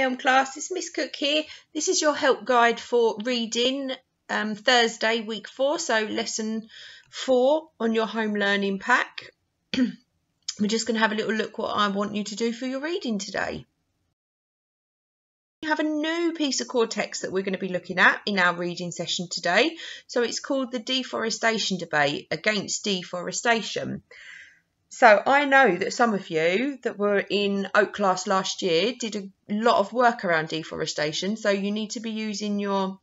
Elm class, it's Miss Cook here. This is your help guide for reading um, Thursday week four, so lesson four on your home learning pack. We're just going to have a little look what I want you to do for your reading today. We have a new piece of core text that we're going to be looking at in our reading session today. So it's called the deforestation debate against deforestation. So I know that some of you that were in Oak class last year did a lot of work around deforestation. So you need to be using your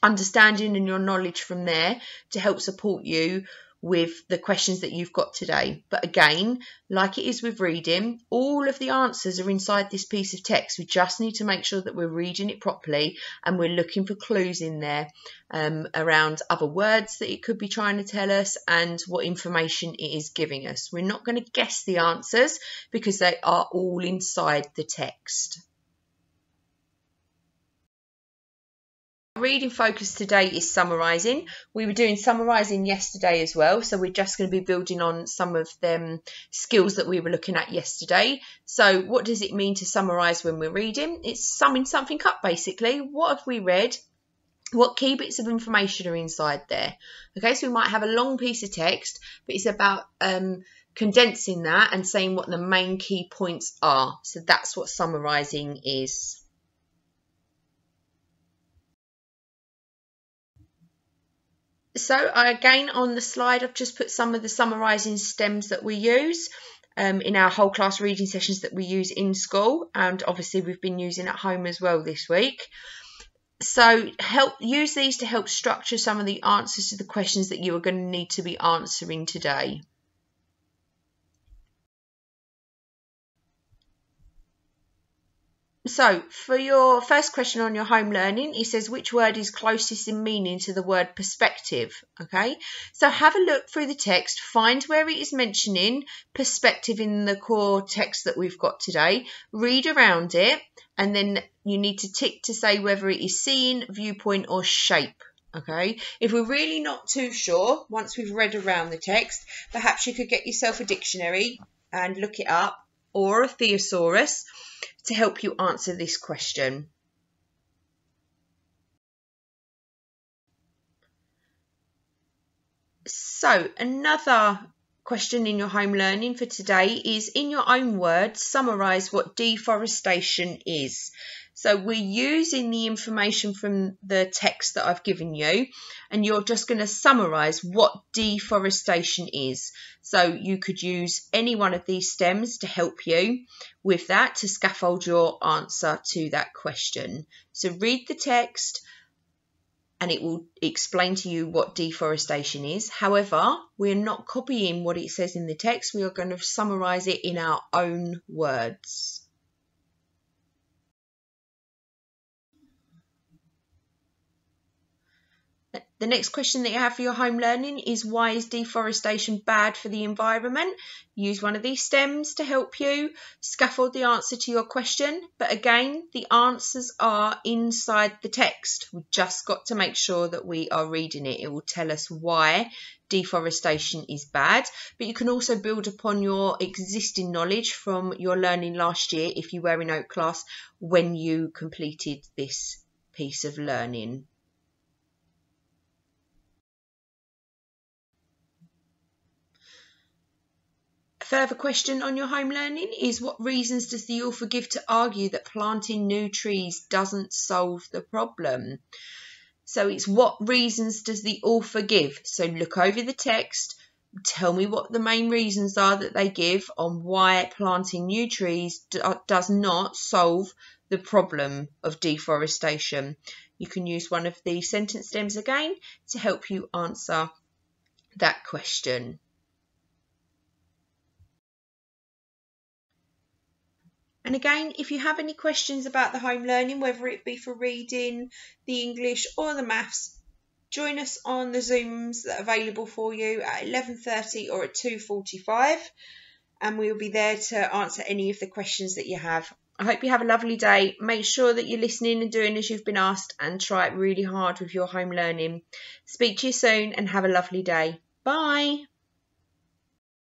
understanding and your knowledge from there to help support you with the questions that you've got today. But again, like it is with reading, all of the answers are inside this piece of text. We just need to make sure that we're reading it properly and we're looking for clues in there um, around other words that it could be trying to tell us and what information it is giving us. We're not going to guess the answers because they are all inside the text. Reading focus today is summarising. We were doing summarising yesterday as well, so we're just going to be building on some of them skills that we were looking at yesterday. So what does it mean to summarise when we're reading? It's summing something up basically. What have we read? What key bits of information are inside there? Okay, so we might have a long piece of text, but it's about um, condensing that and saying what the main key points are. So that's what summarising is. So again on the slide I've just put some of the summarising stems that we use um, in our whole class reading sessions that we use in school and obviously we've been using at home as well this week. So help use these to help structure some of the answers to the questions that you are going to need to be answering today. So, for your first question on your home learning, it says which word is closest in meaning to the word perspective. Okay, so have a look through the text, find where it is mentioning perspective in the core text that we've got today, read around it, and then you need to tick to say whether it is seeing, viewpoint, or shape. Okay, if we're really not too sure, once we've read around the text, perhaps you could get yourself a dictionary and look it up or a thesaurus to help you answer this question. So another question in your home learning for today is in your own words, summarise what deforestation is. So we're using the information from the text that I've given you and you're just going to summarise what deforestation is. So you could use any one of these stems to help you with that to scaffold your answer to that question. So read the text, and it will explain to you what deforestation is. However, we're not copying what it says in the text. We are going to summarize it in our own words. The next question that you have for your home learning is why is deforestation bad for the environment? Use one of these stems to help you scaffold the answer to your question. But again, the answers are inside the text. We've just got to make sure that we are reading it. It will tell us why deforestation is bad. But you can also build upon your existing knowledge from your learning last year if you were in Oak class when you completed this piece of learning. Further question on your home learning is what reasons does the author give to argue that planting new trees doesn't solve the problem? So it's what reasons does the author give? So look over the text, tell me what the main reasons are that they give on why planting new trees uh, does not solve the problem of deforestation. You can use one of the sentence stems again to help you answer that question. And again, if you have any questions about the home learning, whether it be for reading, the English or the maths, join us on the Zooms that are available for you at 11.30 or at 2.45 and we'll be there to answer any of the questions that you have. I hope you have a lovely day. Make sure that you're listening and doing as you've been asked and try it really hard with your home learning. Speak to you soon and have a lovely day. Bye.